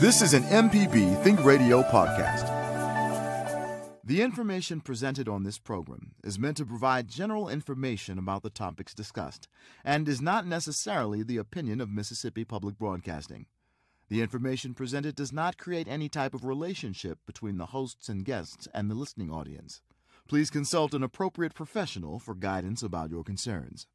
This is an MPB Think Radio podcast. The information presented on this program is meant to provide general information about the topics discussed and is not necessarily the opinion of Mississippi Public Broadcasting. The information presented does not create any type of relationship between the hosts and guests and the listening audience. Please consult an appropriate professional for guidance about your concerns.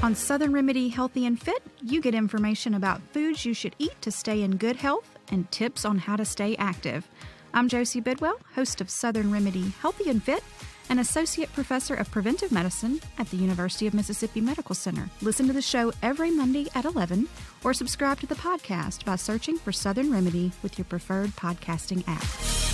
On Southern Remedy Healthy and Fit, you get information about foods you should eat to stay in good health and tips on how to stay active. I'm Josie Bidwell, host of Southern Remedy Healthy and Fit, and Associate Professor of Preventive Medicine at the University of Mississippi Medical Center. Listen to the show every Monday at 11 or subscribe to the podcast by searching for Southern Remedy with your preferred podcasting app.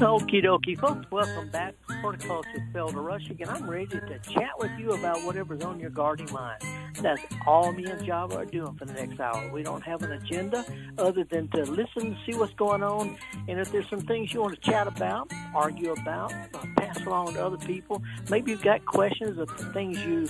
Okie dokie, folks. Welcome back. Horticulture Felder Rushing. I'm ready to chat with you about whatever's on your gardening mind. That's all me and Java are doing for the next hour. We don't have an agenda other than to listen, see what's going on, and if there's some things you want to chat about, argue about, uh, pass along to other people. Maybe you've got questions of things you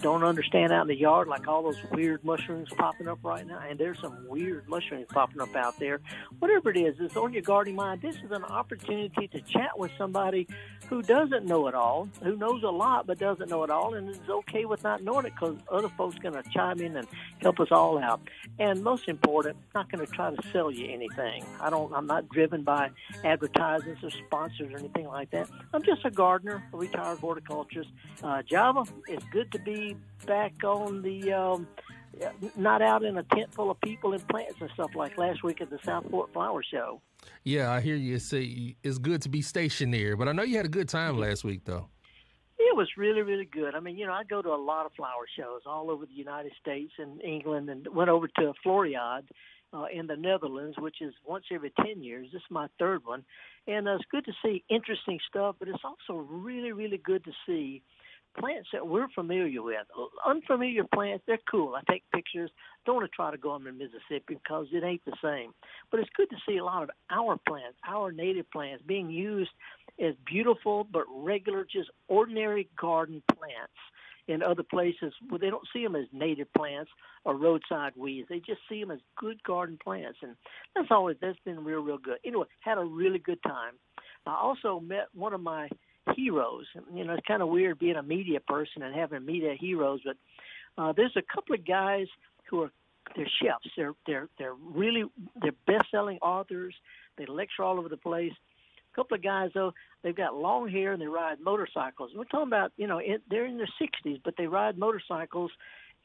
don't understand out in the yard, like all those weird mushrooms popping up right now. And there's some weird mushrooms popping up out there. Whatever it is, it's on your gardening mind. This is an opportunity to chat with somebody who doesn't know it all, who knows a lot but doesn't know it all, and is okay with not knowing it because other folks going to chime in and help us all out. And most important, not going to try to sell you anything. I don't. I'm not driven by advertisements or sponsors or anything like that. I'm just a gardener, a retired horticulturist. Uh, Java, it's good to be back on the. Um, not out in a tent full of people and plants and stuff like last week at the Southport Flower Show. Yeah, I hear you say it's good to be stationary, but I know you had a good time last week, though. It was really, really good. I mean, you know, I go to a lot of flower shows all over the United States and England, and went over to Floriade uh, in the Netherlands, which is once every 10 years. This is my third one. And uh, it's good to see interesting stuff, but it's also really, really good to see plants that we're familiar with. Uh, unfamiliar plants, they're cool. I take pictures. Don't want to try to go them in Mississippi because it ain't the same. But it's good to see a lot of our plants, our native plants, being used as beautiful but regular, just ordinary garden plants in other places where they don't see them as native plants or roadside weeds. They just see them as good garden plants, and that's always that's been real, real good. Anyway, had a really good time. I also met one of my heroes. You know, it's kind of weird being a media person and having media heroes, but uh, there's a couple of guys who are they're chefs. They're they're they're really they're best-selling authors. They lecture all over the place. A couple of guys though, they've got long hair and they ride motorcycles. We're talking about you know it, they're in their 60s, but they ride motorcycles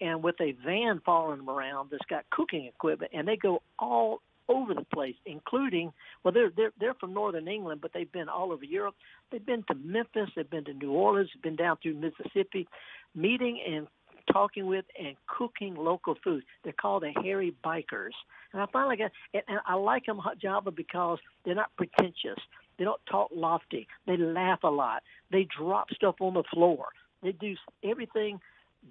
and with a van following them around that's got cooking equipment, and they go all over the place, including well, they're they're they're from northern England, but they've been all over Europe. They've been to Memphis, they've been to New Orleans, they've been down through Mississippi, meeting and talking with and cooking local food. They're called the Hairy Bikers, and I finally got and, and I like them Java because they're not pretentious. They don't talk lofty. They laugh a lot. They drop stuff on the floor. They do everything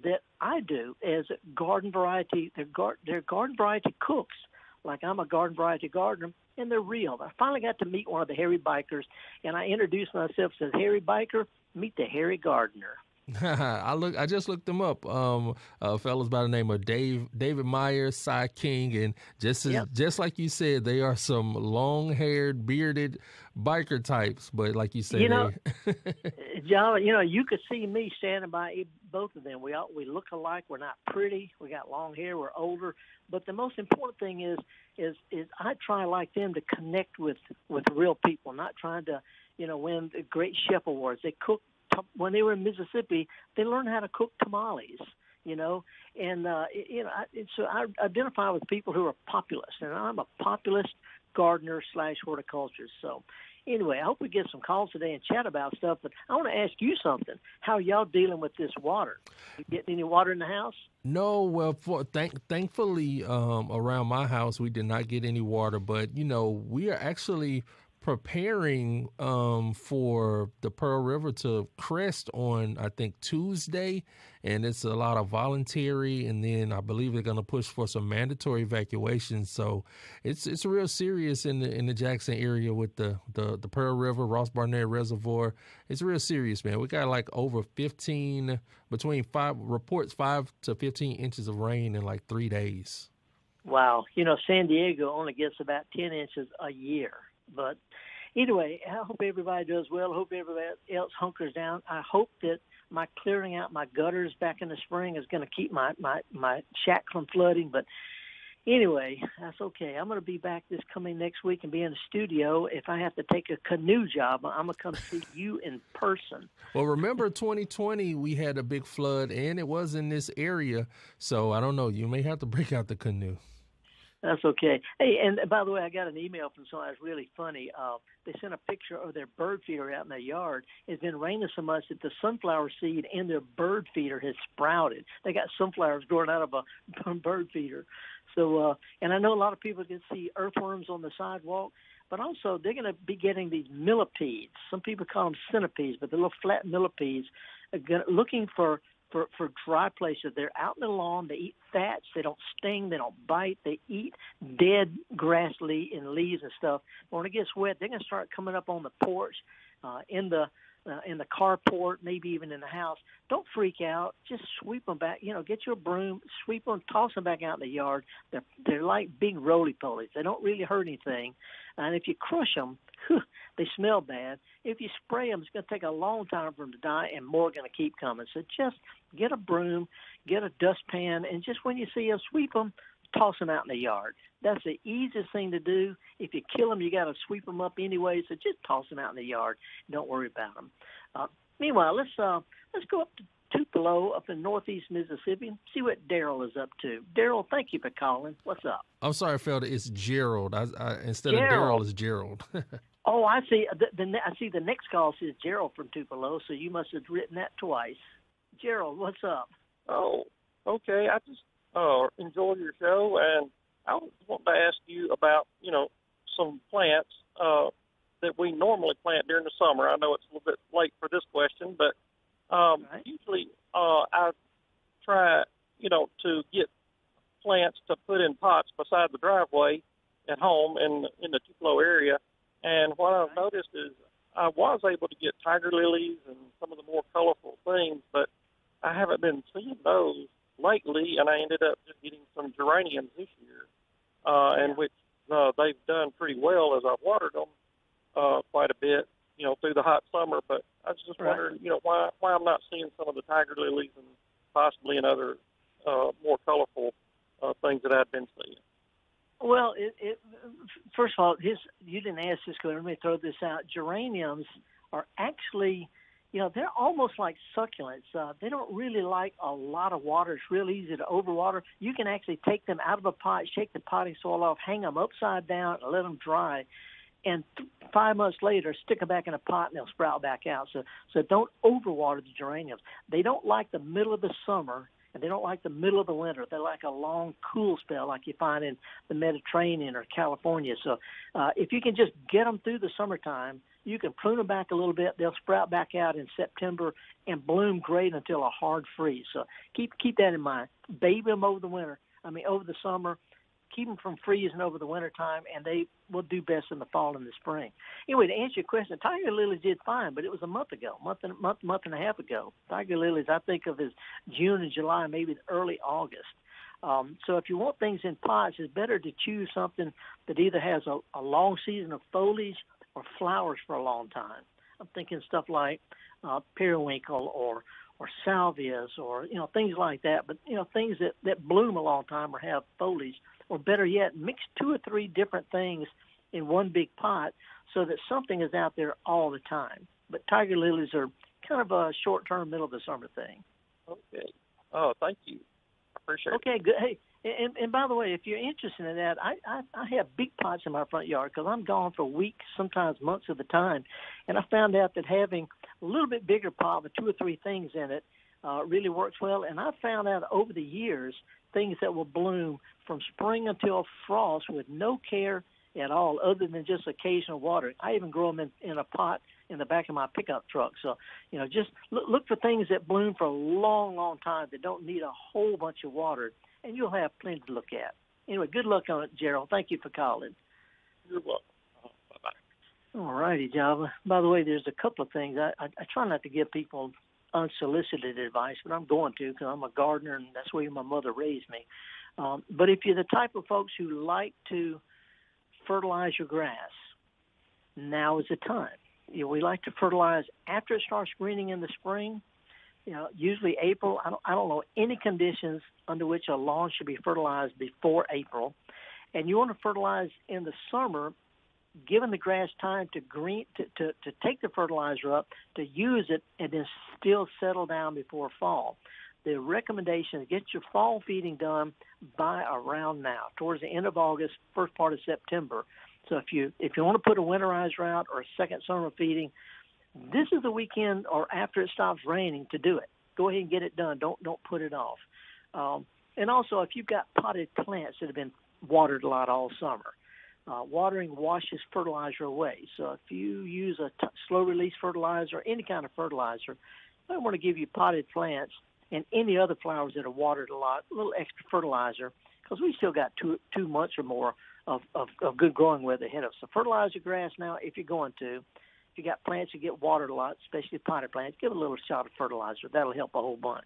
that I do as garden variety. They're, gar- they're garden variety cooks like I'm a garden variety gardener, and they're real. I finally got to meet one of the hairy bikers, and I introduced myself as Hairy Biker. Meet the hairy gardener. I look. I just looked them up. Um, uh, fellas by the name of Dave, David Myers, Si King, and just as, yep. just like you said, they are some long-haired, bearded biker types. But like you said, you know, John, you know, you could see me standing by both of them. We all, we look alike. We're not pretty. We got long hair. We're older. But the most important thing is is is I try like them to connect with with real people, not trying to you know win the great chef awards. They cook when they were in Mississippi, they learned how to cook tamales, you know, and uh, you know, I, so I identify with people who are populist, and I'm a populist gardener slash horticulturist. So, anyway, I hope we get some calls today and chat about stuff. But I want to ask you something: How y'all dealing with this water? You getting any water in the house? No, well, for thank thankfully, um, around my house we did not get any water, but you know we are actually preparing um, for the Pearl River to crest on, I think, Tuesday. And it's a lot of voluntary. And then I believe they're going to push for some mandatory evacuations. So it's it's real serious in the in the Jackson area with the, the, the Pearl River, Ross Barnett Reservoir. It's real serious, man. We got like over 15, between five reports, five to 15 inches of rain in like three days. Wow. You know, San Diego only gets about 10 inches a year. But anyway, I hope everybody does well. I hope everybody else hunkers down. I hope that my clearing out my gutters back in the spring is going to keep my my my shack from flooding. But anyway, that's okay. I'm going to be back this coming next week and be in the studio. If I have to take a canoe job, I'm going to come see you in person. Well, remember 2020, we had a big flood, and it was in this area. So I don't know. You may have to break out the canoe. That's okay. Hey, and by the way, I got an email from someone that's really funny. Uh, they sent a picture of their bird feeder out in their yard. It's been raining so much that the sunflower seed in their bird feeder has sprouted. They got sunflowers growing out of a bird feeder. So, uh, and I know a lot of people can see earthworms on the sidewalk, but also they're going to be getting these millipedes. Some people call them centipedes, but they're little flat millipedes, looking for for for dry places. They're out in the lawn. They eat fats. They don't sting. They don't bite. They eat dead grass leaves and leaves and stuff. When it gets wet, they're gonna start coming up on the porch, uh, in the uh, in the carport, maybe even in the house. Don't freak out. Just sweep them back. You know, get your broom, sweep them, toss them back out in the yard. They're they're like big roly polies. They don't really hurt anything, and if you crush them, they smell bad. If you spray them, it's going to take a long time for them to die, and more are going to keep coming. So just get a broom, get a dustpan, and just when you see them, sweep them, toss them out in the yard. That's the easiest thing to do. If you kill them, you got to sweep them up anyway. So just toss them out in the yard. Don't worry about them. Uh, meanwhile, let's uh, let's go up to Tupelo up in northeast Mississippi. See what Daryl is up to. Daryl, thank you for calling. What's up? I'm sorry, Felder. It's Gerald. I, I, instead Gerald. of Daryl, it's Gerald. oh, I see. The, the, I see. The next call says Gerald from Tupelo, so you must have written that twice. Gerald, what's up? Oh, okay. I just uh, enjoy your show, and I want to ask you about you know some plants uh, that we normally plant during the summer. I know it's a little bit late for this question, but um, right. usually uh, I try you know to get plants to put in pots beside the driveway at home in in the Tupelo area. And what I've noticed is I was able to get tiger lilies and some of the more colorful things, but I haven't been seeing those lately, and I ended up just getting some geraniums this year, uh, and which uh, they've done pretty well as I've watered them uh, quite a bit, you know, through the hot summer. But I was just right. wondering, you know, why why I'm not seeing some of the tiger lilies and possibly in other uh, more colorful uh, things that I've been seeing. Well, it, it, first of all, his you didn't ask this, but let me throw this out. Geraniums are actually you know, they're almost like succulents. Uh, they don't really like a lot of water. It's real easy to overwater. You can actually take them out of a pot, shake the potting soil off, hang them upside down, and let them dry. And th- five months later, stick them back in a pot and they'll sprout back out. So, so don't overwater the geraniums. They don't like the middle of the summer and they don't like the middle of the winter. They like a long cool spell like you find in the Mediterranean or California. So uh, if you can just get them through the summertime, you can prune them back a little bit. They'll sprout back out in September and bloom great until a hard freeze. So keep keep that in mind. Baby them over the winter. I mean over the summer. Keep them from freezing over the winter time, and they will do best in the fall and the spring. Anyway, to answer your question, tiger lilies did fine, but it was a month ago, month and month month and a half ago. Tiger lilies, I think of as June and July, maybe early August. Um, so if you want things in pots, it's better to choose something that either has a, a long season of foliage or flowers for a long time. I'm thinking stuff like uh, periwinkle or or salvias or you know things like that. But you know things that that bloom a long time or have foliage, or better yet, mix two or three different things in one big pot so that something is out there all the time. But tiger lilies are kind of a short-term, middle of the summer thing. Okay. Oh, thank you. I appreciate okay, it. Okay, good. Hey, and, and by the way, if you're interested in that, I, I, I have big pots in my front yard because I'm gone for weeks, sometimes months at a time. And I found out that having a little bit bigger pot with two or three things in it uh, really works well. And I found out over the years things that will bloom from spring until frost with no care at all, other than just occasional watering. I even grow them in, in a pot in the back of my pickup truck. So, you know, just look, look for things that bloom for a long, long time that don't need a whole bunch of water, and you'll have plenty to look at. Anyway, good luck on it, Gerald. Thank you for calling. You're welcome. Bye bye. All righty, Java. By the way, there's a couple of things. I, I, I try not to give people unsolicited advice, but I'm going to because I'm a gardener and that's where my mother raised me. Um, but if you're the type of folks who like to fertilize your grass, now is the time. You know, we like to fertilize after it starts greening in the spring. You know, usually April. I don't, I don't know any conditions under which a lawn should be fertilized before April, and you want to fertilize in the summer giving the grass time to green to, to, to take the fertilizer up, to use it, and then still settle down before fall. The recommendation is get your fall feeding done by around now, towards the end of August, first part of September. So if you if you want to put a winterizer out or a second summer feeding, this is the weekend or after it stops raining to do it. Go ahead and get it done. Don't don't put it off. Um, and also, if you've got potted plants that have been watered a lot all summer, uh, watering washes fertilizer away. So if you use a t- slow release fertilizer any kind of fertilizer, I want to give you potted plants and any other flowers that are watered a lot, a little extra fertilizer because we still got two two months or more of, of, of good growing weather ahead of us. So fertilize your grass now if you're going to. You got plants that get watered a lot, especially potted plants, give a little shot of fertilizer. That'll help a whole bunch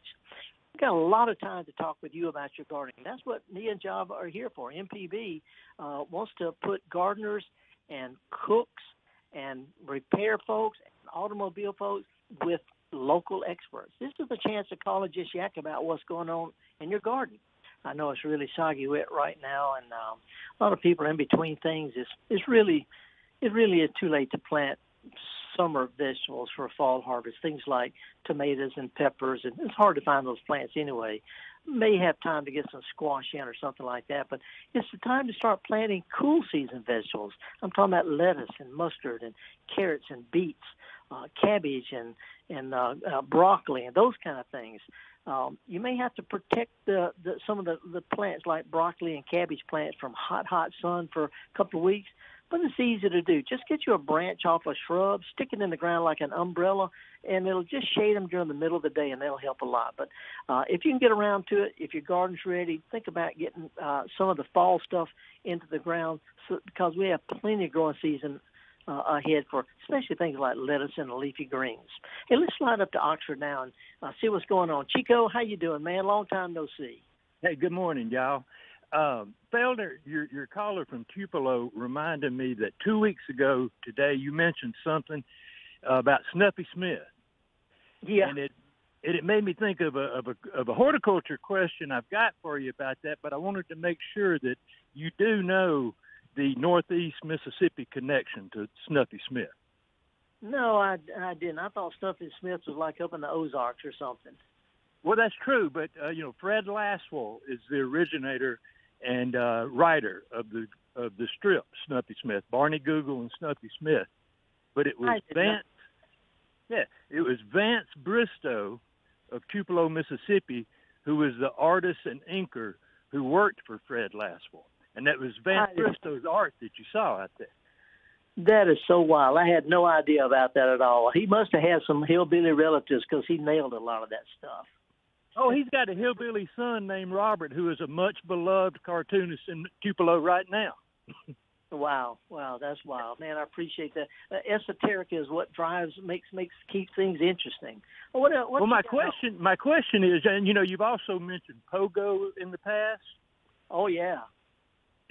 got a lot of time to talk with you about your gardening. That's what me and Java are here for. MPB uh, wants to put gardeners and cooks and repair folks and automobile folks with local experts. This is a chance to call and just yak about what's going on in your garden. I know it's really soggy wet right now, and um, a lot of people are in between things. It's it's really it really is too late to plant summer vegetables for fall harvest, things like tomatoes and peppers, and it's hard to find those plants anyway. May have time to get some squash in or something like that, but it's the time to start planting cool season vegetables. I'm talking about lettuce and mustard and carrots and beets, uh, cabbage and and uh, uh, broccoli and those kind of things. Um, you may have to protect the, the some of the, the plants like broccoli and cabbage plants from hot, hot sun for a couple of weeks. But it's easy to do. Just get you a branch off a shrub, stick it in the ground like an umbrella, and it'll just shade them during the middle of the day, and that'll help a lot. But uh, if you can get around to it, if your garden's ready, think about getting uh, some of the fall stuff into the ground so, because we have plenty of growing season uh, ahead for especially things like lettuce and leafy greens. Hey, let's slide up to Oxford now and uh, see what's going on. Chico, how you doing, man? Long time no see. Hey, good morning, y'all. Um, Felder, your your caller from Tupelo reminded me that two weeks ago today you mentioned something about Snuffy Smith. Yeah. And it, it it made me think of a of a of a horticulture question I've got for you about that, but I wanted to make sure that you do know the Northeast Mississippi connection to Snuffy Smith. No, I, I didn't. I thought Snuffy Smith was like up in the Ozarks or something. Well, that's true, but uh, you know, Fred Laswell is the originator and uh, writer of the of the strip, Snuffy Smith, Barney Google and Snuffy Smith. But it was Vance. Yeah, it was Vance Bristow of Tupelo, Mississippi, who was the artist and inker who worked for Fred Laswell, and that was Vance Bristow's art that you saw out there. That is so wild. I had no idea about that at all. He must have had some hillbilly relatives because he nailed a lot of that stuff. Oh, he's got a hillbilly son named Robert, who is a much beloved cartoonist in Tupelo right now. wow, wow, that's wild, man. I appreciate that. Uh, esoteric is what drives, makes, makes, keeps things interesting. Well, what, what well my question, my question is, and you know, you've also mentioned pogo in the past. Oh yeah.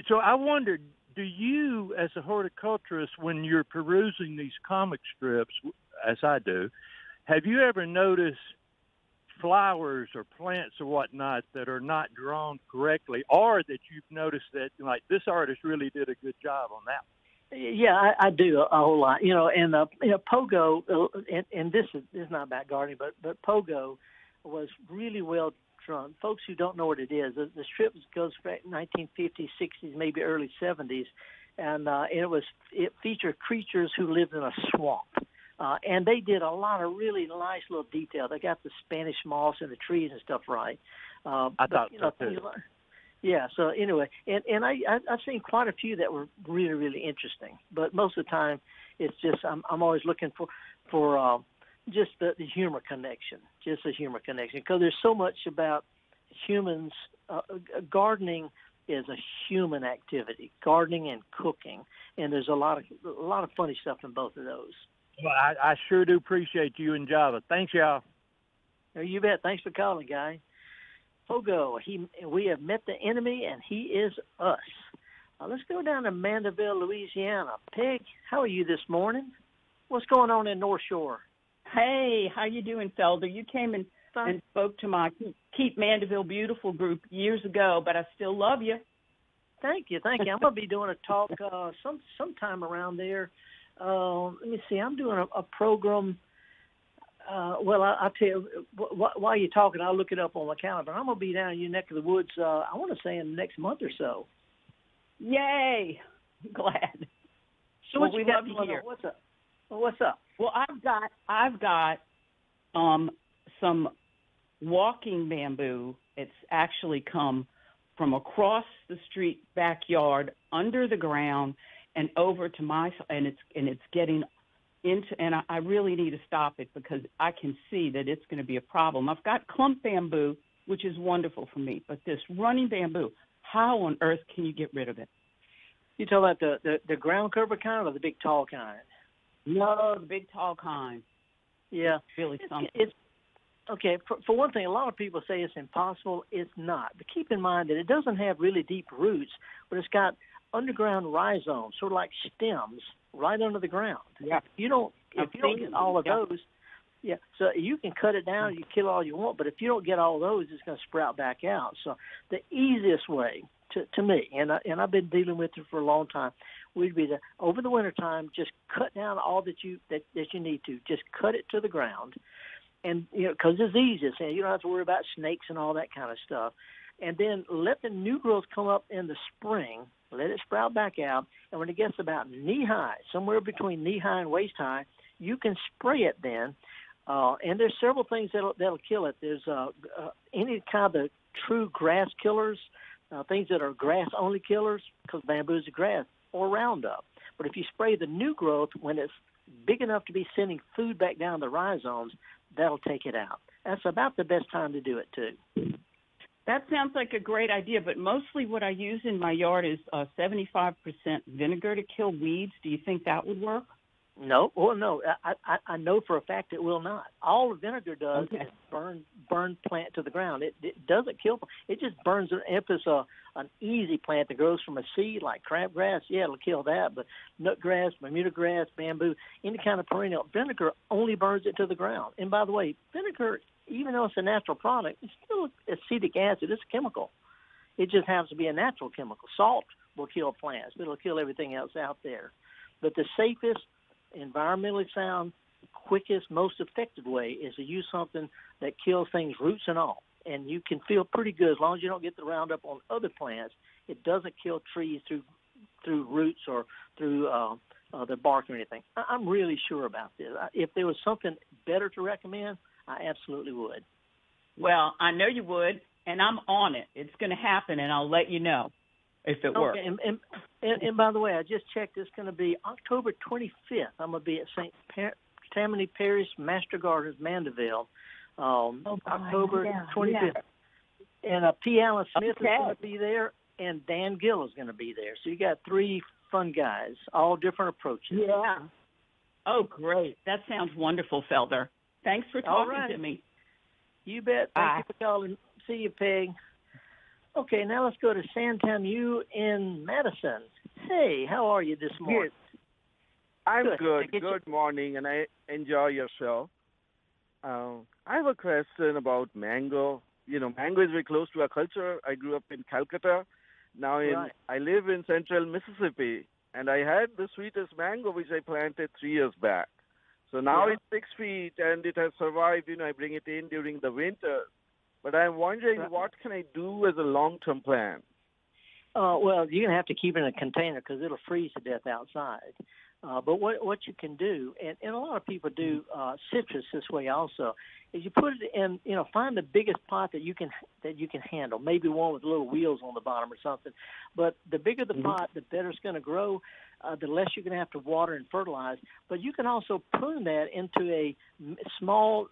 So I wondered, do you, as a horticulturist, when you're perusing these comic strips, as I do, have you ever noticed flowers or plants or whatnot that are not drawn correctly, or that you've noticed that like this artist really did a good job on that. Yeah, I, I do a, a whole lot. You know, and uh, you know, pogo, uh, and, and this is is not about gardening, but but pogo was really well drawn. Folks who don't know what it is, the, the strip goes back 1950s, 60s, maybe early 70s, and uh, it was it featured creatures who lived in a swamp uh, and they did a lot of really nice little detail. They got the Spanish moss and the trees and stuff right. Uh, I but, thought you know, so too. Yeah. So anyway, and and I, I I've seen quite a few that were really really interesting, but most of the time it's just I'm I'm always looking for for uh, just the, the humor connection, just the humor connection, because there's so much about humans. Uh, gardening is a human activity, gardening and cooking, and there's a lot of a lot of funny stuff in both of those. Well, I, I sure do appreciate you and Java. Thanks, y'all. You bet. Thanks for calling, guy. Pogo, he we have met the enemy, and he is us. Uh, let's go down to Mandeville, Louisiana. Peg, how are you this morning? What's going on in North Shore? Hey, how you doing, Felder? You came and, and spoke to my Keep Mandeville Beautiful group years ago, but I still love you. Thank you, thank you. I'm gonna be doing a talk uh, some sometime around there. Uh, let me see. I'm doing a, a program uh, well, I, I'll tell you, wh- while you're talking, I'll look it up on my calendar. I'm going to be down in your neck of the woods, uh, I want to say in the next month or so. Yay! Glad. So well, what we love to hear. What's up? Well, what's up? Well, I've got I've got um, some walking bamboo. It's actually come from across the street backyard under the ground and over to my and it's and it's getting into, and I, I really need to stop it because I can see that it's going to be a problem. I've got clump bamboo, which is wonderful for me, but this running bamboo, how on earth can you get rid of it? You talk about the, the the ground cover kind or the big tall kind? No, the big tall kind. Yeah, really something. It's, okay. For, for one thing, a lot of people say it's impossible. It's not. But keep in mind that it doesn't have really deep roots, but it's got underground rhizomes, sort of like stems right under the ground. Yeah. You don't if you don't get all of yeah. those, yeah. So you can cut it down, you kill all you want, but if you don't get all those, it's going to sprout back out. So the easiest way to to me, and I, and I've been dealing with it for a long time, would be to over the winter time just cut down all that you that that you need to, just cut it to the ground, and you know because it's easiest, and you don't have to worry about snakes and all that kind of stuff. And then let the new growth come up in the spring, let it sprout back out, and when it gets about knee high, somewhere between knee high and waist high, you can spray it then. Uh, and there's several things that'll that'll kill it. There's uh, uh, any kind of true grass killers, uh, things that are grass only killers, because bamboo is a grass, or Roundup. But if you spray the new growth when it's big enough to be sending food back down the rhizomes, that'll take it out. That's about the best time to do it too. That sounds like a great idea, but mostly what I use in my yard is uh, 75% vinegar to kill weeds. Do you think that would work? No, well, no. I, I I know for a fact it will not. All the vinegar does Okay. is burn burn plant to the ground. It, it doesn't kill. It just burns. If it's a an easy plant that grows from a seed like crabgrass, yeah, it'll kill that. But nutgrass, Bermuda grass, bamboo, any kind of perennial, vinegar only burns it to the ground. And by the way, vinegar, even though it's a natural product, it's still acetic acid. It's a chemical. It just happens to be a natural chemical. Salt will kill plants, it'll kill everything else out there. But the safest environmentally sound, quickest, most effective way is to use something that kills things roots and all. And you can feel pretty good as long as you don't get the Roundup on other plants. It doesn't kill trees through through roots or through uh, uh, the bark or anything. I- I'm really sure about this. I- If there was something better to recommend, I absolutely would. Well, I know you would, and I'm on it. It's going to happen, and I'll let you know if it works. And, and, and, and by the way, I just checked. It's going to be October 25th. I'm going to be at St. Per- Tammany Parish Master Gardens, Mandeville, um, Oh, October yeah, 25th. And uh, P. Allen Smith Okay. is going to be there, and Dan Gill is going to be there. So you got three fun guys, all different approaches. Yeah. Oh, great. That sounds wonderful, Felder. Thanks for talking right. to me. You bet. Thank Bye. you for calling. See you, Peg. Okay, now let's go to Santamu in Madison. Hey, how are you this morning? I'm Good. good. I you- Good morning, and I enjoy your show. Um, I have a question about mango. You know, mango is very close to our culture. I grew up in Calcutta. Now, in Right. I live in central Mississippi, and I had the sweetest mango which I planted three years back. So now Yeah. it's six feet, and it has survived. You know, I bring it in during the winter. But I'm wondering, Right. what can I do as a long-term plan? Uh, well, you're gonna have to keep it in a container because it'll freeze to death outside. Uh, but what what you can do, and, and a lot of people do uh, citrus this way also, is you put it in, you know, find the biggest pot that you can that you can handle. Maybe one with little wheels on the bottom or something. But the bigger the mm-hmm. pot, the better it's going to grow. Uh, the less you're going to have to water and fertilize. But you can also prune that into a small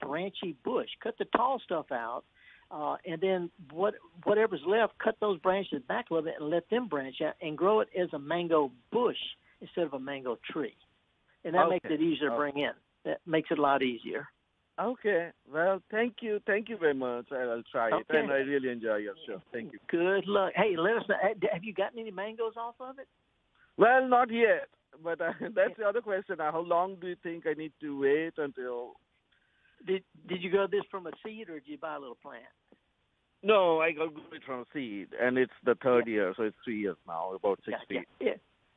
branchy bush. Cut the tall stuff out, uh, and then what whatever's left, cut those branches back a little bit and let them branch out and grow it as a mango bush instead of a mango tree. And that okay. makes it easier to bring in. That makes it a lot easier. Okay. Well, thank you. Thank you very much. I'll try okay. it. And I really enjoy your show. Thank you. Good luck. Hey, let us know. Have you gotten any mangoes off of it? Well, not yet. But uh, that's the other question. How long do you think I need to wait until? Did Did you grow this from a seed, or did you buy a little plant? No, I got it from a seed, and it's the third yeah. year, so it's three years now, about six yeah, feet. Yeah,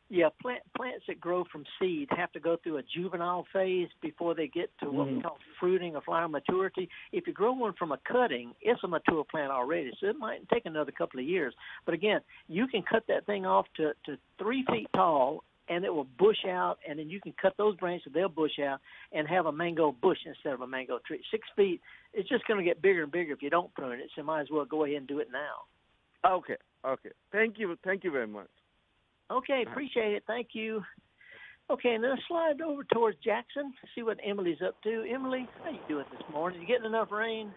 yeah, plant, plants that grow from seed have to go through a juvenile phase before they get to what mm. we call fruiting or flower maturity. If you grow one from a cutting, it's a mature plant already, so it might take another couple of years. But again, you can cut that thing off to, to three feet tall, and it will bush out, and then you can cut those branches, they'll bush out, and have a mango bush instead of a mango tree. Six feet, it's just going to get bigger and bigger if you don't prune it, so you might as well go ahead and do it now. Okay, okay. Thank you. Thank you very much. Okay, appreciate it. Thank you. Okay, and then slide over towards Jackson. See what Emily's up to. Emily, how you doing this morning? You getting enough rain?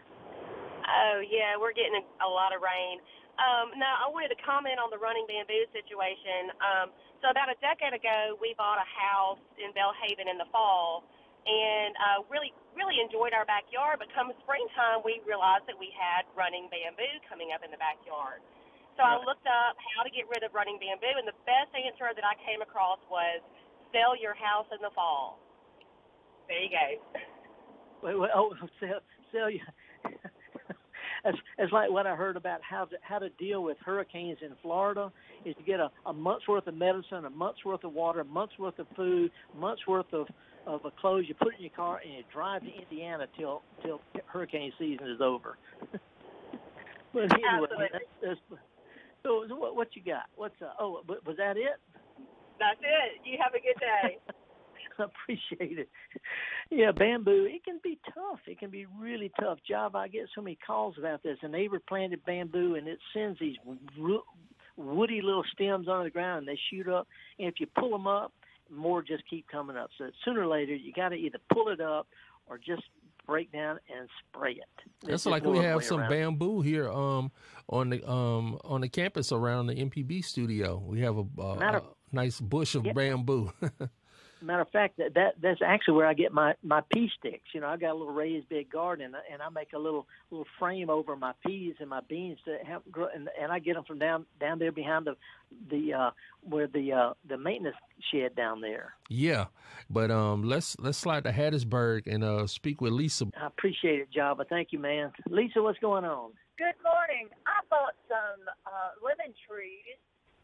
Oh yeah, we're getting a, a lot of rain. Um, now I wanted to comment on the running bamboo situation. Um, so about a decade ago, we bought a house in Belhaven in the fall, and uh, really really enjoyed our backyard. But come springtime, we realized that we had running bamboo coming up in the backyard. So I looked up how to get rid of running bamboo, and the best answer that I came across was sell your house in the fall. There you go. Wait, wait, oh, sell, sell you. It's, it's like what I heard about how to how to deal with hurricanes in Florida is to get a, a month's worth of medicine, a month's worth of water, a month's worth of food, a month's worth of of a clothes. You put it in your car and you drive to Indiana till till hurricane season is over. but anyway, that's, that's, so, so what, what you got? What's uh, oh was that it? That's it. You have a good day. I appreciate it. Yeah, bamboo. It can be tough. It can be really tough. Job. I get so many calls about this. A neighbor planted bamboo, and it sends these woody little stems onto the ground, and they shoot up. And if you pull them up, more just keep coming up. So sooner or later, you got to either pull it up or just break down and spray it. That's like we have some around. bamboo here um, on the um, on the campus around the MPB studio. We have a, a nice bush of bamboo. Matter of fact, that, that that's actually where I get my my pea sticks. You know, I got a little raised bed garden, and I make a little little frame over my peas and my beans to have grow, and, and I get them from down down there behind the the uh where the uh the maintenance shed down there. Yeah, but um, let's let's slide to Hattiesburg and uh speak with Lisa. I appreciate it, Java. Thank you, man. Lisa, what's going on? Good morning. I bought some uh, lemon trees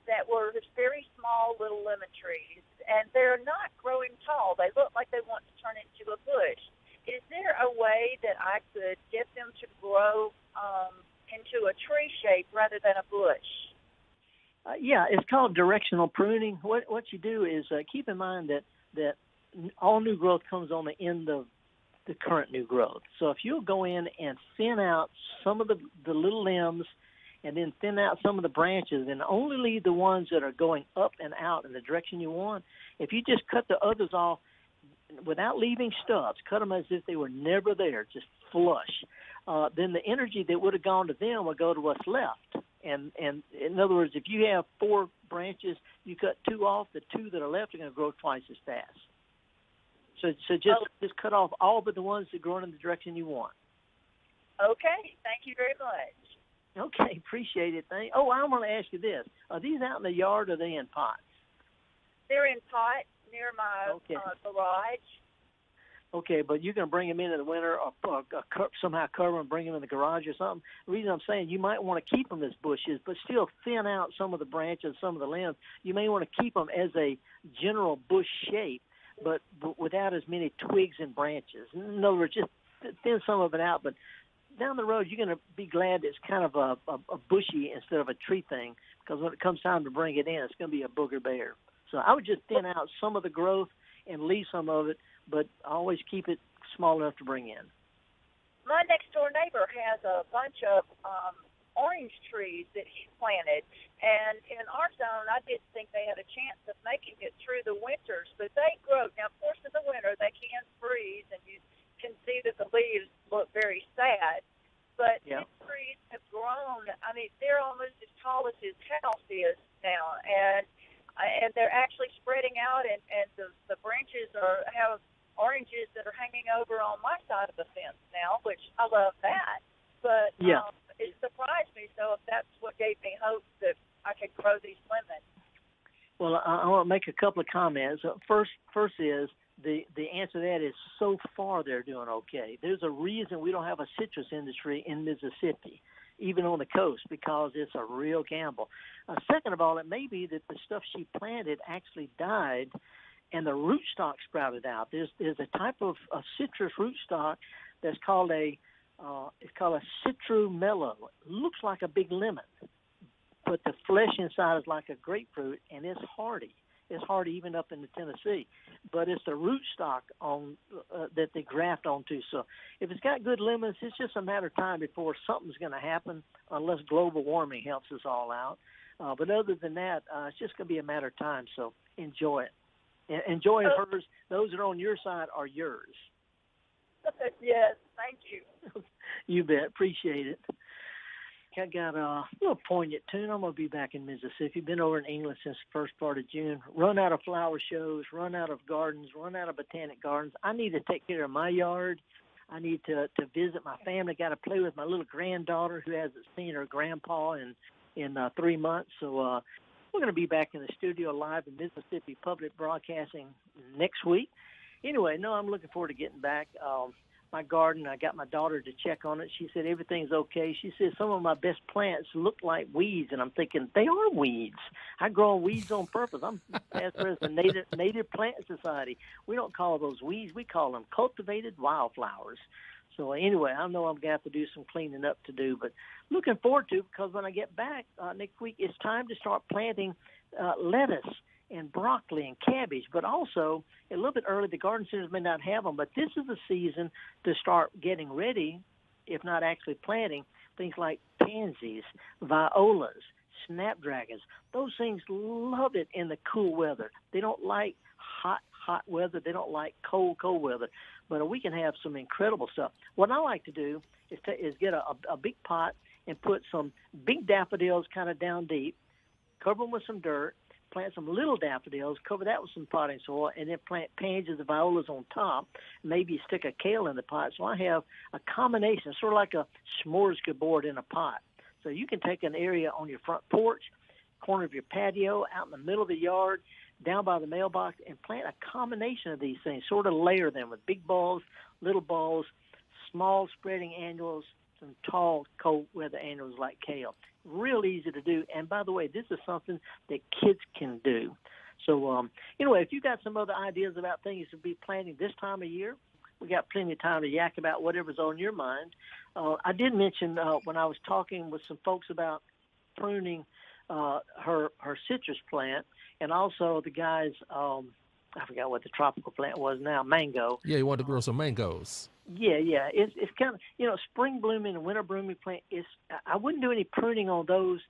that were very small little lemon trees, and they're not growing tall. They look like they want to turn into a bush. Is there a way that I could get them to grow um, into a tree shape rather than a bush? Uh, yeah, it's called directional pruning. What what you do is uh, keep in mind that that all new growth comes on the end of the current new growth. So if you'll go in and thin out some of the the little limbs and then thin out some of the branches and only leave the ones that are going up and out in the direction you want. If you just cut the others off without leaving stubs, cut them as if they were never there, just flush, uh, then the energy that would have gone to them would go to what's left. And and in other words, if you have four branches, you cut two off, the two that are left are going to grow twice as fast. So so just oh. just cut off all but the ones that grow in the direction you want. Okay, thank you very much. Okay, appreciate it. Thank. Oh, I want to ask you this: Are these out in the yard or are they in pots? They're in pots near my okay. uh, garage. Okay, but you're going to bring them in in the winter, or, or, or somehow cover them, bring them in the garage or something. The reason I'm saying you might want to keep them as bushes, but still thin out some of the branches, some of the limbs. You may want to keep them as a general bush shape, but, but without as many twigs and branches. In other words, just thin some of it out, but down the road, you're going to be glad it's kind of a, a, a bushy instead of a tree thing because when it comes time to bring it in, it's going to be a booger bear. So I would just thin out some of the growth and leave some of it, but always keep it small enough to bring in. My next door neighbor has a bunch of um, orange trees that he planted, and in our zone, I didn't think they had a chance of making it through the winters, but they grow. Now, of course, in the winter they can freeze, and you can see that the leaves look very sad. But yeah. his trees have grown. I mean, they're almost as tall as his house is now, and and they're actually spreading out, and and the the branches are have oranges that are hanging over on my side of the fence now, which I love that. But yeah. um, it surprised me. So if that's what gave me hope that I could grow these lemons. Well, I, I want to make a couple of comments. Uh, first, first is the the answer to that is so far they're doing okay. There's a reason we don't have a citrus industry in Mississippi, even on the coast, because it's a real gamble. Uh, second of all, it may be that the stuff she planted actually died, and the rootstock sprouted out. There's there's a type of a citrus rootstock that's called a uh, it's called a citrumelo. It looks like a big lemon, but the flesh inside is like a grapefruit, and it's hardy. It's hardy even up in the Tennessee, but it's the rootstock on uh, that they graft onto. So if it's got good lemons, it's just a matter of time before something's going to happen, unless global warming helps us all out. Uh, but other than that, uh, it's just going to be a matter of time. So enjoy it. Enjoy hers. Those that are on your side are yours. yes, thank you. you bet. Appreciate it. I got a little poignant tune. I'm gonna be back in Mississippi. Been over in England since the first part of June. Run out of flower shows, run out of gardens, run out of botanic gardens. I need to take care of my yard. I need to to visit my family. Got to play with my little granddaughter who hasn't seen her grandpa in in uh, three months. So uh, we're going to be back in the studio live in Mississippi Public Broadcasting next week. Anyway, no, I'm looking forward to getting back. Um, my garden. I got my daughter to check on it. She said everything's okay. She said some of my best plants look like weeds, and I'm thinking they are weeds. I grow weeds on purpose. I'm past president of Native Native Plant Society. We don't call those weeds. We call them cultivated wildflowers. So anyway, I know I'm gonna have to do some cleaning up to do, but looking forward to because when I get back uh, next week, it's time to start planting uh, lettuce and broccoli and cabbage, but also a little bit early. The garden centers may not have them, but this is the season to start getting ready, if not actually planting things like pansies, violas, snapdragons. Those things love it in the cool weather. They don't like hot, hot weather. They don't like cold, cold weather. But we can have some incredible stuff. What I like to do is, to, is get a, a big pot and put some big daffodils kind of down deep, cover them with some dirt, plant some little daffodils, cover that with some potting soil, and then plant pansies and violas on top. Maybe stick a kale in the pot. So I have a combination, sort of like a smorgasbord in a pot. So you can take an area on your front porch, corner of your patio, out in the middle of the yard, down by the mailbox, and plant a combination of these things. Sort of layer them with big balls, little balls, small spreading annuals, some tall cold weather annuals like kale real easy to do. And by the way, this is something that kids can do. So um, anyway, if you got some other ideas about things to be planting this time of year, we got plenty of time to yak about whatever's on your mind. Uh, I did mention uh, when I was talking with some folks about pruning uh, her her citrus plant, and also the guys. Um, I forgot what the tropical plant was now. Mango. Yeah, you want to grow some mangoes. Yeah, yeah. It's it's kind of you know spring blooming and winter blooming plant. Is I wouldn't do any pruning on those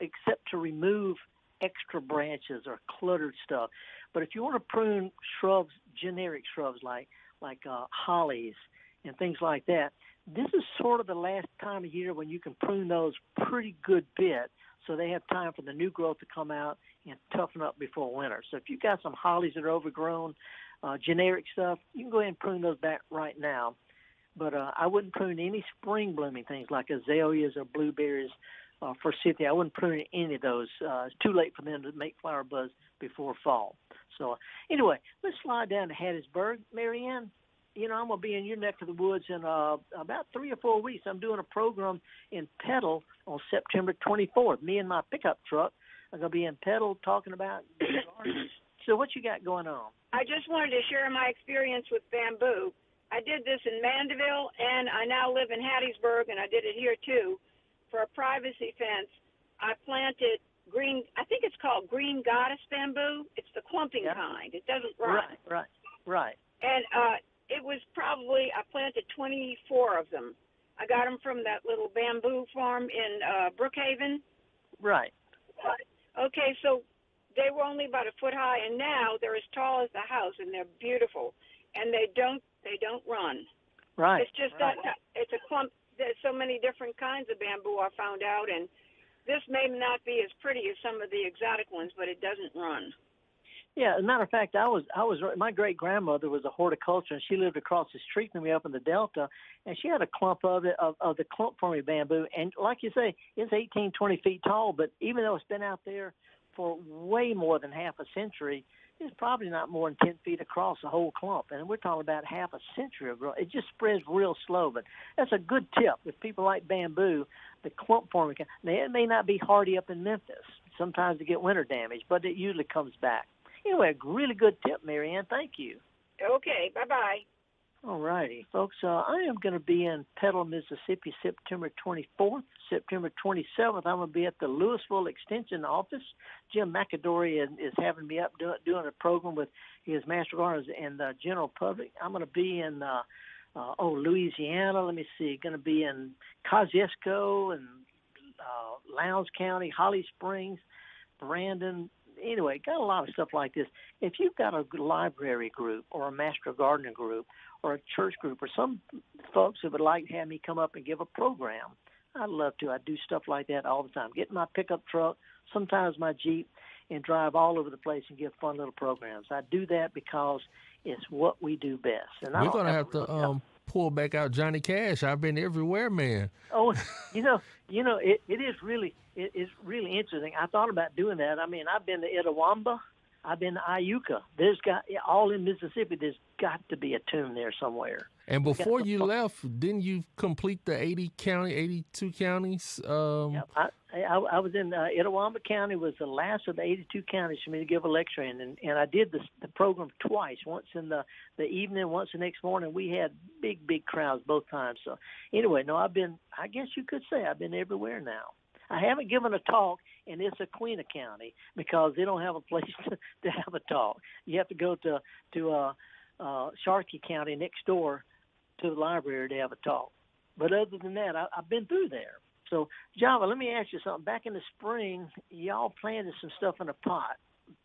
except to remove extra branches or cluttered stuff. But if you want to prune shrubs, generic shrubs like like uh, hollies and things like that, this is sort of the last time of year when you can prune those pretty good bit, so they have time for the new growth to come out and toughen up before winter. So if you've got some hollies that are overgrown, uh, generic stuff, you can go ahead and prune those back right now. But uh, I wouldn't prune any spring blooming things like azaleas or blueberries uh, forsythia. I wouldn't prune any of those. Uh, it's too late for them to make flower buds before fall. So uh, anyway, let's slide down to Hattiesburg. Marianne, you know, I'm to be in your neck of the woods in uh, about three or four weeks. I'm doing a program in Petal on September 24th. Me and my pickup truck are going to be in Petal talking about So what you got going on? I just wanted to share my experience with bamboo. I did this in Mandeville, and I now live in Hattiesburg, and I did it here too. For a privacy fence, I planted green. I think it's called green goddess bamboo. It's the clumping Yeah. kind. It doesn't run. Right, right, right. And uh, it was probably I planted 24 of them. I got them from that little bamboo farm in uh, Brookhaven. Right. Okay, so they were only about a foot high, and now they're as tall as the house, and they're beautiful. And they don't they don't run. Right. It's just right. that uh, it's a clump. There's so many different kinds of bamboo I found out, and this may not be as pretty as some of the exotic ones, but it doesn't run. Yeah, as a matter of fact, I was I was my great grandmother was a horticulturist. and She lived across the street from me up in the Delta, and she had a clump of it of, of the clump forming bamboo. And like you say, it's 18, 20 feet tall. But even though it's been out there for way more than half a century, it's probably not more than ten feet across the whole clump. And we're talking about half a century of growth. It just spreads real slow. But that's a good tip. If people like bamboo, the clump forming. Now it may not be hardy up in Memphis. Sometimes they get winter damage, but it usually comes back. Anyway, a really good tip, Marianne. Thank you. Okay, bye bye. All righty, folks. Uh, I am going to be in Petal, Mississippi, September 24th. September 27th, I'm going to be at the Louisville Extension Office. Jim McAdory is, is having me up do, doing a program with his master gardeners and the general public. I'm going to be in uh, uh, oh Louisiana. Let me see. Going to be in Kosciusko and uh, Lowndes County, Holly Springs, Brandon, anyway, got a lot of stuff like this. If you've got a library group or a master gardener group or a church group or some folks that would like to have me come up and give a program, I'd love to. I do stuff like that all the time. Get in my pickup truck, sometimes my Jeep, and drive all over the place and give fun little programs. I do that because it's what we do best. And We're gonna have have to um, pull back out Johnny Cash. I've been everywhere, man. Oh, you know, you know, it, it is really it is really interesting. I thought about doing that. I mean, I've been to Itawamba, I've been to Iuka. There's got all in Mississippi. There's got to be a tomb there somewhere. And before you left, didn't you complete the 80 county, 82 counties? Um, Yep. I, I I was in uh, Itawamba County was the last of the 82 counties for me to give a lecture in, and, and I did this, the program twice. Once in the the evening, once the next morning. We had big big crowds both times. So anyway, no, I've been. I guess you could say I've been everywhere now. I haven't given a talk in Issaquena County because they don't have a place to, to have a talk. You have to go to to uh, uh, Sharkey County next door to the library to have a talk. But other than that, I, I've been through there. So, Java, let me ask you something. Back in the spring, y'all planted some stuff in a pot.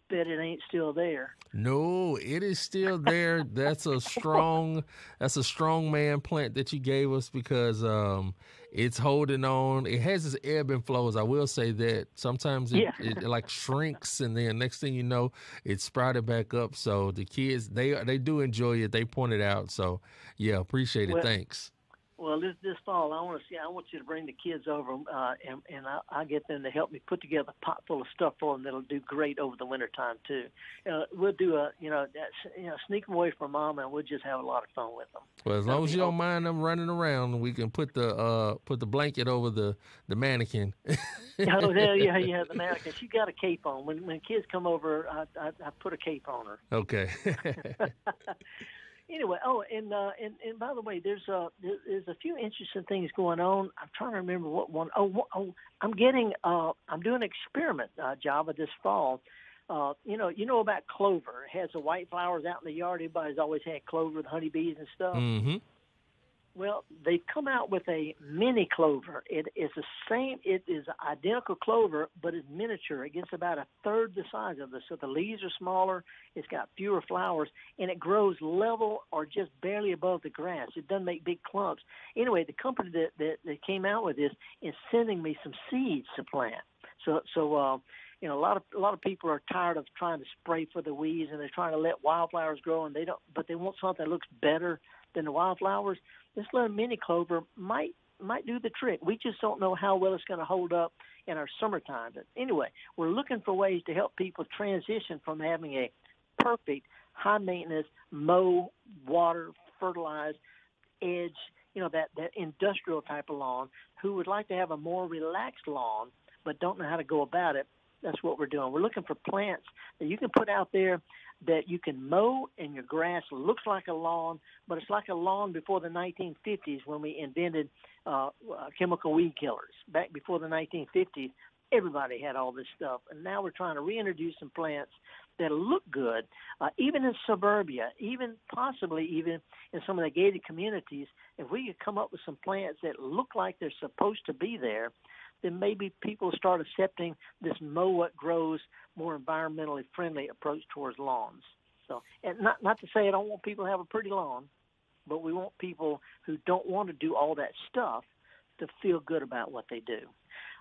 Bet it ain't still there. No, it is still there. that's a strong that's a strong man plant that you gave us because um it's holding on. It has its ebb and flows. I will say that. Sometimes it, Yeah. it, like shrinks and then next thing you know, it sprouted back up. So the kids they they do enjoy it. They point it out. So yeah, appreciate it. Well- Thanks. Well, this this fall, I want to see. I want you to bring the kids over, uh, and and I, I get them to help me put together a pot full of stuff for them that'll do great over the winter time too. Uh, we'll do a you know that's, you know sneak them away from mom, and we'll just have a lot of fun with them. Well, as long as you don't mind them running around, we can put the uh put the blanket over the the mannequin. oh yeah, yeah, yeah. The mannequin. She got a cape on. When when kids come over, I I, I put a cape on her. okay. anyway, oh, and uh, and and by the way, there's there- there's a few interesting things going on. I'm trying to remember what one. Oh, oh I'm getting uh I'm doing an experiment uh, Java this fall. Uh, you know, you know about clover. It has the white flowers out in the yard. Everybody's always had clover, the honeybees and stuff. mm-hmm. Well, they've come out with a mini clover. It is the same. It is identical clover, but it's miniature. It gets about a third the size of this. So the leaves are smaller. It's got fewer flowers, and it grows level or just barely above the grass. It doesn't make big clumps. Anyway, the company that that, that came out with this is sending me some seeds to plant. So so. Uh, you know, a lot of a lot of people are tired of trying to spray for the weeds, and they're trying to let wildflowers grow, and they don't. But they want something that looks better than the wildflowers. This little mini clover might might do the trick. We just don't know how well it's going to hold up in our summertime. But anyway, we're looking for ways to help people transition from having a perfect, high maintenance, mow, water, fertilize, edge, you know, that, that industrial type of lawn, who would like to have a more relaxed lawn but don't know how to go about it. That's what we're doing. We're looking for plants that you can put out there that you can mow and your grass looks like a lawn, but it's like a lawn before the 1950s when we invented uh, uh, chemical weed killers. Back before the 1950s, everybody had all this stuff, and now we're trying to reintroduce some plants that look good, uh, even in suburbia, even possibly even in some of the gated communities. If we could come up with some plants that look like they're supposed to be there, then maybe people start accepting this mow what grows, more environmentally friendly approach towards lawns. So, and not not to say I don't want people to have a pretty lawn, but we want people who don't want to do all that stuff to feel good about what they do.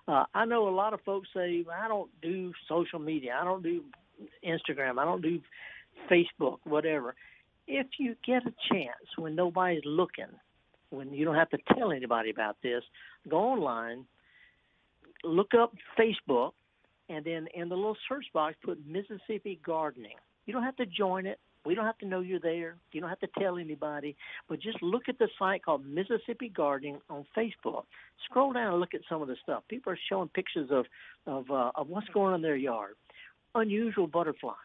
Uh, I know a lot of folks say, I don't do social media, I don't do Instagram, I don't do Facebook, whatever. If you get a chance when nobody's looking, when you don't have to tell anybody about this, go online, look up Facebook, and then in the little search box put Mississippi gardening. You don't have to join it. We don't have to know you're there. You don't have to tell anybody, but just look at the site called Mississippi Gardening on Facebook. Scroll down and look at some of the stuff. People are showing pictures of of uh, of what's going on in their yard, unusual butterflies,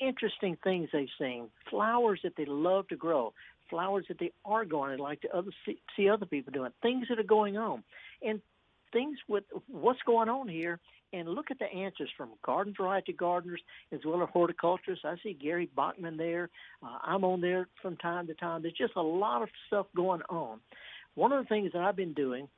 interesting things they've seen, flowers that they love to grow, flowers that they are going to like to other see, see other people doing, things that are going on, and things with what's going on here and look at the answers from garden variety gardeners as well as horticulturists. I see Gary Bachman there. Uh, I'm on there from time to time. There's just a lot of stuff going on. One of the things that I've been doing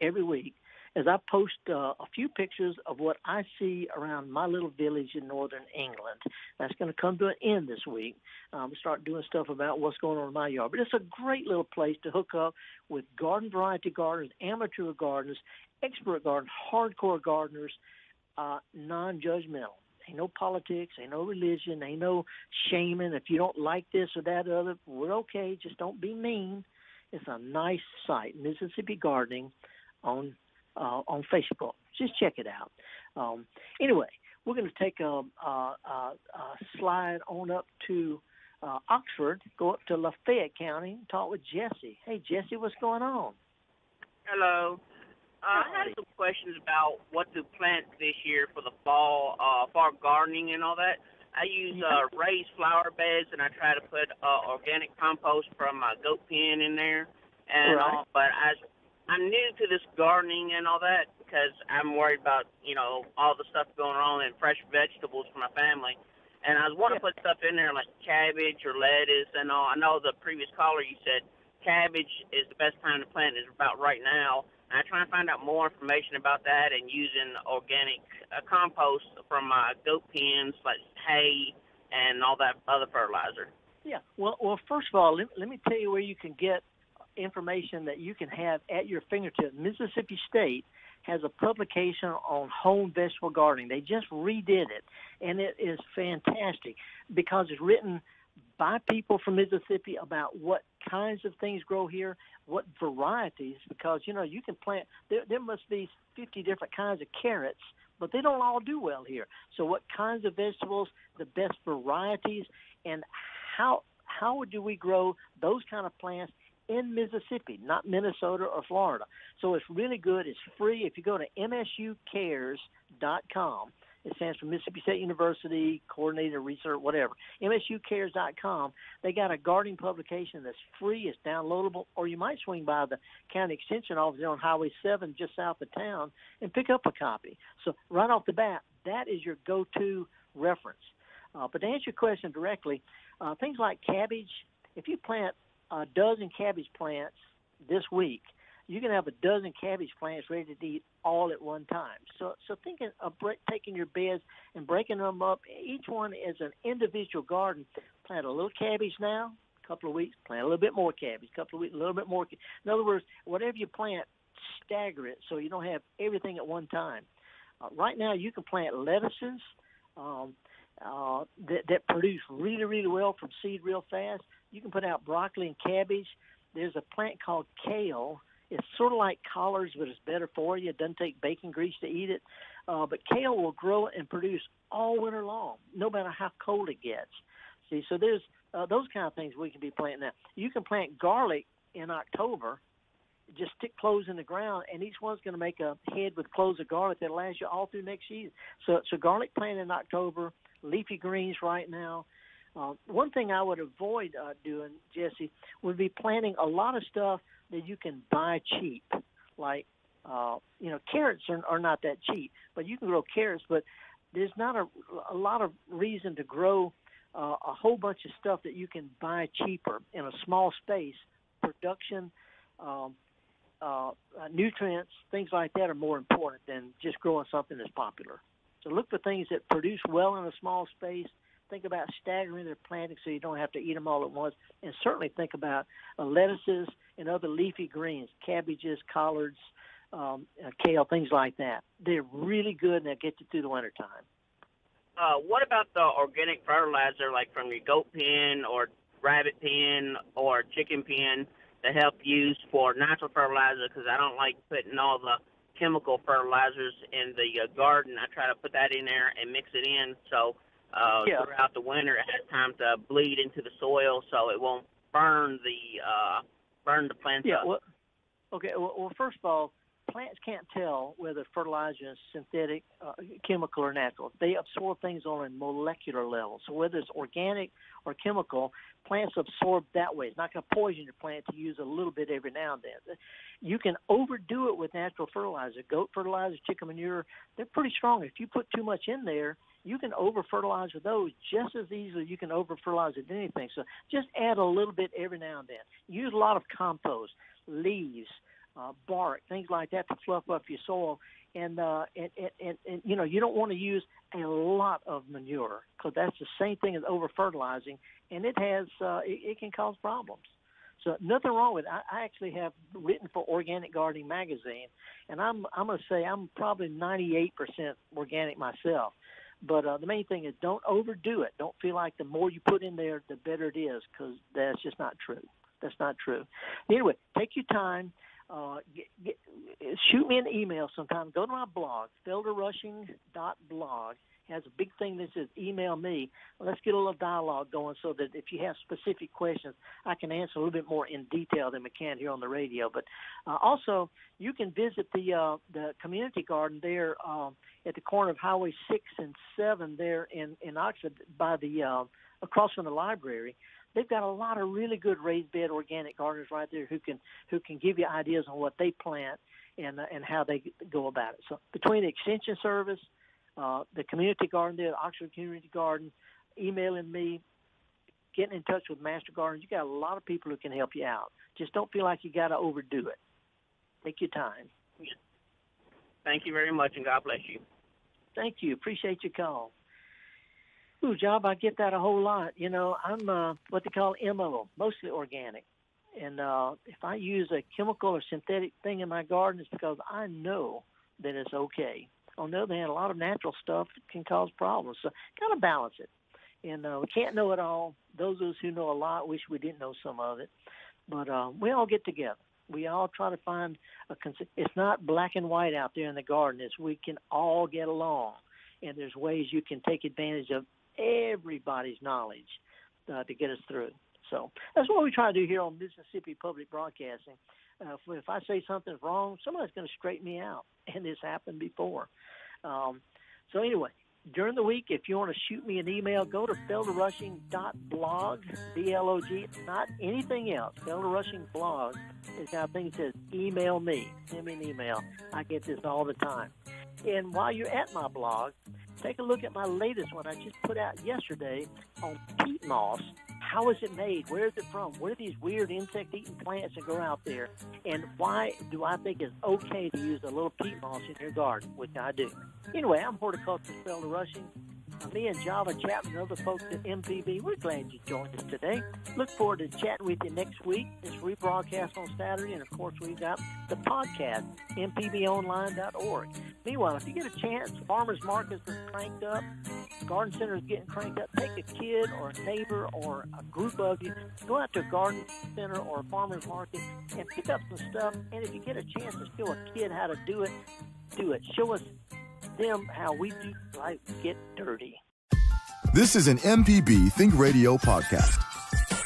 every week is I post uh, a few pictures of what I see around my little village in northern England. That's going to come to an end this week. I'm start doing stuff about what's going on in my yard. But it's a great little place to hook up with garden variety gardeners, amateur gardeners, expert gardeners, hardcore gardeners, uh, non-judgmental. Ain't no politics, ain't no religion, ain't no shaming. If you don't like this or that or other, we're okay. Just don't be mean. It's a nice site, Mississippi Gardening, on uh, on Facebook. Just check it out. Um, anyway, we're going to take a, a, a, slide on up to uh, Oxford, go up to Lafayette County, and talk with Jesse. Hey, Jesse, what's going on? Hello. Uh, I had some questions about what to plant this year for the fall, uh, fall gardening and all that. I use uh, raised flower beds, and I try to put uh, organic compost from my goat pen in there. And right. uh, but I I'm new to this gardening and all that because I'm worried about you know all the stuff going on and fresh vegetables for my family. And I was wanting yeah. to put stuff in there like cabbage or lettuce and all. I know the previous caller you said cabbage is the best time to plant is about right now. And I try and find out more information about that and using organic uh, compost from my goat pens like hay and all that other fertilizer. Yeah. Well, well, first of all, let, let me tell you where you can get information that you can have at your fingertips. Mississippi State has a publication on home vegetable gardening. They just redid it, and it is fantastic because it's written by people from Mississippi about what kinds of things grow here, what varieties, because you know you can plant. There, there must be 50 different kinds of carrots, but they don't all do well here. So, what kinds of vegetables, the best varieties, and how how do we grow those kind of plants in Mississippi, not Minnesota or Florida. So it's really good. It's free. If you go to msucares.com, it stands for Mississippi State University Coordinated Research, whatever. MSUcares.com. They got a gardening publication that's free. It's downloadable, or you might swing by the county extension office on Highway 7 just south of town and pick up a copy. So right off the bat, that is your go-to reference. Uh, but to answer your question directly, uh, things like cabbage, if you plant a dozen cabbage plants this week, you can have a dozen cabbage plants ready to eat all at one time. So, so thinking of break, taking your beds and breaking them up, each one is an individual garden. Plant a little cabbage now, a couple of weeks, plant a little bit more cabbage, a couple of weeks, a little bit more. In other words, whatever you plant, stagger it so you don't have everything at one time. Uh, right now, you can plant lettuces um, uh, that, that produce really, really well from seed real fast. You can put out broccoli and cabbage. There's a plant called kale. It's sort of like collards, but it's better for you. It doesn't take bacon grease to eat it. Uh, but kale will grow and produce all winter long, no matter how cold it gets. See, so there's uh, those kind of things we can be planting now. You can plant garlic in October. Just stick cloves in the ground, and each one's going to make a head with cloves of garlic that lasts you all through next season. So, so garlic plant in October, leafy greens right now, uh, one thing I would avoid uh, doing, Jesse, would be planting a lot of stuff that you can buy cheap, like Uh, you know, carrots are, are not that cheap, but you can grow carrots. But there's not a, a lot of reason to grow uh, a whole bunch of stuff that you can buy cheaper in a small space. Production, um, uh, nutrients, things like that are more important than just growing something that's popular. So look for things that produce well in a small space. Think about staggering their planting so you don't have to eat them all at once. And certainly think about uh, lettuces and other leafy greens, cabbages, collards, um, uh, kale, things like that. They're really good and they'll get you through the winter time. Uh, what about the organic fertilizer, like from your goat pen or rabbit pen or chicken pen, to help use for natural fertilizer? Because I don't like putting all the chemical fertilizers in the uh, garden. I try to put that in there and mix it in so uh, yeah. throughout the winter it has time to bleed into the soil so it won't burn the uh, burn the plants yeah, up. Well, okay. Well, well, first of all, plants can't tell whether fertilizer is synthetic, uh, chemical, or natural. They absorb things on a molecular level. So whether it's organic or chemical, plants absorb that way. It's not going to poison your plant to use a little bit every now and then. You can overdo it with natural fertilizer. Goat fertilizer, chicken manure, they're pretty strong. If you put too much in there, you can over fertilize with those just as easily you can over fertilize with anything. So just add a little bit every now and then. Use a lot of compost, leaves, uh, bark, things like that to fluff up your soil. And, uh, and, and, and, and you know you don't want to use a lot of manure because that's the same thing as over fertilizing, and it has uh, it, it can cause problems. So nothing wrong with it. I, actually have written for Organic Gardening magazine, and I'm I'm going to say I'm probably 98% organic myself. But uh, the main thing is don't overdo it. Don't feel like the more you put in there, the better it is, because that's just not true. That's not true. Anyway, take your time uh, get, get, shoot me an email sometime. Go to my blog, felderrushing.blog. Has a big thing that says email me. Let's get a little dialogue going so that if you have specific questions, I can answer a little bit more in detail than we can here on the radio. But uh, also, you can visit the uh, the community garden there uh, at the corner of Highway Six and Seven there in in Oxford by the uh, across from the library they've got a lot of really good raised bed organic gardeners right there who can who can give you ideas on what they plant and uh, and how they go about it. So between the extension service, uh, the community garden there, the Oxford Community Garden, emailing me, getting in touch with Master Gardeners, you got a lot of people who can help you out. Just don't feel like you got to overdo it. Take your time. Thank you very much, and God bless you. Thank you. Appreciate your call. Ooh, job, I get that a whole lot. You know, I'm uh, what they call MO, mostly organic. And uh, if I use a chemical or synthetic thing in my garden, it's because I know that it's okay. On the other hand, a lot of natural stuff can cause problems. So kind of balance it. And uh, we can't know it all. Those of us who know a lot wish we didn't know some of it. But uh, we all get together. We all try to find a. Cons- it's not black and white out there in the garden. It's we can all get along, and there's ways you can take advantage of everybody's knowledge uh, to get us through. So that's what we try to do here on Mississippi Public Broadcasting. Uh, if, I say something's wrong, somebody's going to straighten me out, and this happened before. Um, so anyway, during the week, if you want to shoot me an email, go to felderrushing.blog, B-L-O-G, not anything else. Felderrushing blog is how things says email me. Send me an email. I get this all the time. And while you're at my blog, Take a look at my latest one I just put out yesterday on peat moss. How is it made? Where is it from? What are these weird insect-eating plants that grow out there? And why do I think it's okay to use a little peat moss in your garden, which I do? Anyway, I'm horticulturist Felder Rushing me and Java Chapman and other folks at MPB, we're glad you joined us today. Look forward to chatting with you next week. It's rebroadcast on Saturday, and of course, we've got the podcast, mpbonline.org. Meanwhile, if you get a chance, farmers markets are cranked up, garden center is getting cranked up. Take a kid or a neighbor or a group of you, go out to a garden center or a farmer's market and pick up some stuff. And if you get a chance to show a kid how to do it, do it. Show us them how we do life get dirty. This is an MPB Think Radio podcast.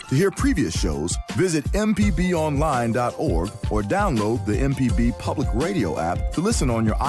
To hear previous shows, visit MPBOnline.org or download the MPB Public Radio app to listen on your iPhone